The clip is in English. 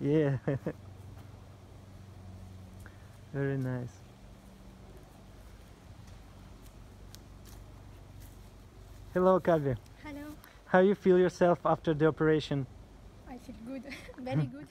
Yeah. Very nice. Hello, Kabi. Hello, How you feel yourself after the operation? I feel good, very good.